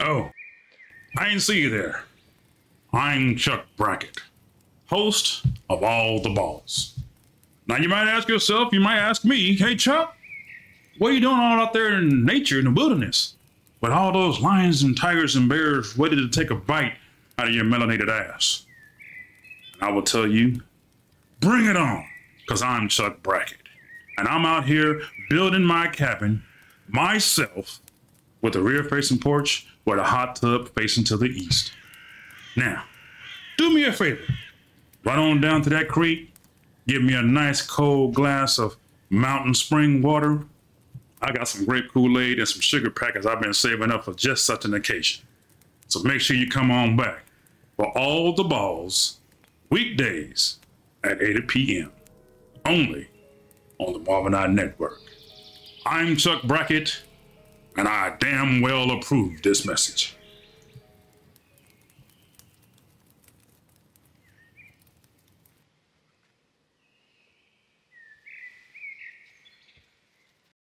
Oh, I ain't see you there. I'm Chuck Brackett, host of All the Ballz. Now you might ask yourself, you might ask me, hey Chuck, what are you doing all out there in nature in the wilderness? With all those lions and tigers and bears ready to take a bite out of your melanated ass. And I will tell you, bring it on, because I'm Chuck Brackett. And I'm out here building my cabin myself with a rear facing porch with a hot tub facing to the east. Now, do me a favor. Run on down to that creek, give me a nice cold glass of mountain spring water. I got some grape Kool Aid and some sugar packets I've been saving up for just such an occasion. So make sure you come on back for all the Ballz weekdays at 8 p.m. only on the Marvel Not Network. I'm Chuck Brackett, and I damn well approve this message.